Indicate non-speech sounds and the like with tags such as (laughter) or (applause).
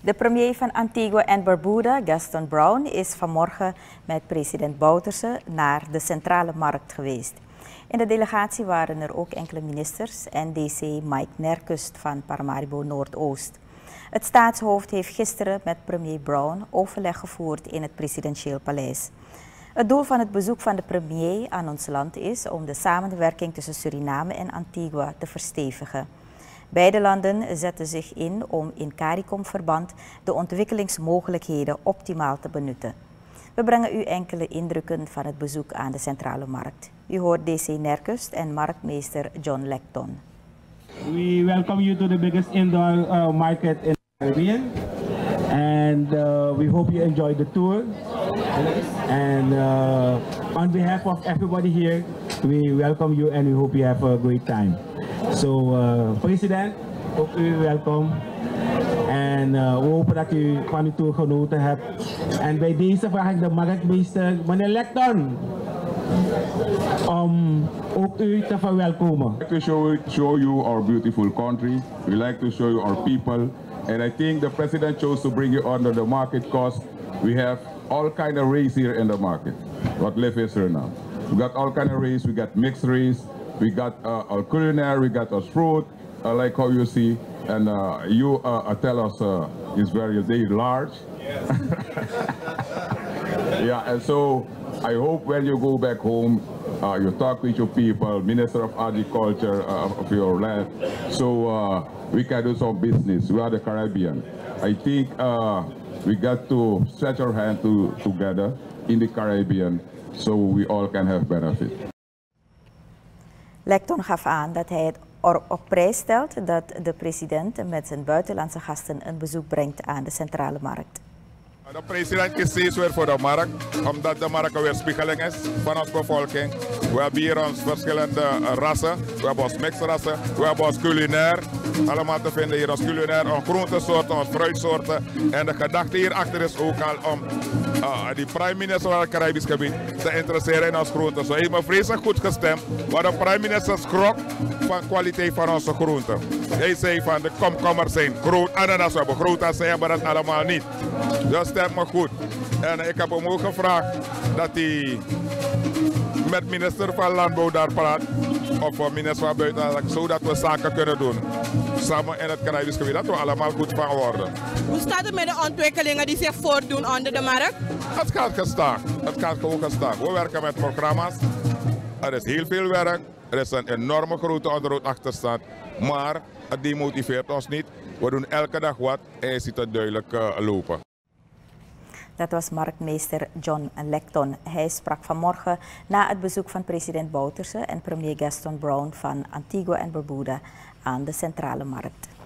De premier van Antigua en Barbuda, Gaston Brown, is vanmorgen met president Bouterse naar de centrale markt geweest. In de delegatie waren er ook enkele ministers en DC Mike Nerkust van Paramaribo Noordoost. Het staatshoofd heeft gisteren met premier Brown overleg gevoerd in het presidentieel paleis. Het doel van het bezoek van de premier aan ons land is om de samenwerking tussen Suriname en Antigua te verstevigen. Beide landen zetten zich in om in CARICOM-verband de ontwikkelingsmogelijkheden optimaal te benutten. We brengen u enkele indrukken van het bezoek aan de centrale markt. U hoort DC Nerkust en marktmeester John Lecton. We welcome you to the biggest indoor uh, market in the Caribbean. And uh, we hope you enjoy the tour. And uh, on behalf of everybody here, we welcome you and we hope you have a great time. So, uh, president, ook u welkom. En uh, we hopen dat u van uw tour genoten hebt. En bij deze vraag ik de marktmeester, meneer Lecton, om ook u te verwelkomen. like to show, show you our beautiful country. We like to show you our people. And I think the president chose to bring you under the market cost. We have all kind of race here in the market. What live is here now. We got all kind of race. We got mixed race. We got uh, culinary. We got our fruit. Uh, like how you see. And uh, you uh, uh, tell us uh, is very very large. (laughs) yeah, and so I hope when you go back home, uh, you talk with your people, Minister of Agriculture uh, of your land, so we can do some business. We are the Caribbean. I think we got to stretch our hand to, together in the Caribbean so we all can have benefit. Lecton gaf aan dat hij het op prijs stelt dat de president met zijn buitenlandse gasten een bezoek brengt aan de centrale markt. De president kiest weer voor de markt, omdat de markt weer spiegeling is van onze bevolking. We hebben hier ons verschillende rassen, we hebben ons mixrassen, we hebben ons culinair. Allemaal te vinden hier ons culinair, ons groentesoorten, ons fruitsoorten. En de gedachte hierachter is ook al om uh, die prime minister van het Caribisch gebied te interesseren in ons groenten. Zo heeft me vreselijk goed gestemd, maar de prime minister schrok van kwaliteit van onze groenten. Hij zei van de komkommers zijn groot ananas, hebben groot en ze hebben dat allemaal niet. Dat stemt me goed. En ik heb hem ook gevraagd dat hij met minister van Landbouw daar praat. Of minister van Buitenlandse zodat we zaken kunnen doen. Samen in het Caribisch gebied, dat we allemaal goed van worden. Hoe staat het met de ontwikkelingen die zich voordoen onder de markt? Het gaat gestaag. Het gaat gewoon gestaag. We werken met programma's. Er is heel veel werk. Er is een enorme grote onderhoudachterstand. Maar het demotiveert ons niet. We doen elke dag wat en je ziet het duidelijk uh, lopen. Dat was marktmeester John Lecton. Hij sprak vanmorgen na het bezoek van president Bouterse en premier Gaston Brown van Antigua en Barbuda aan de centrale markt.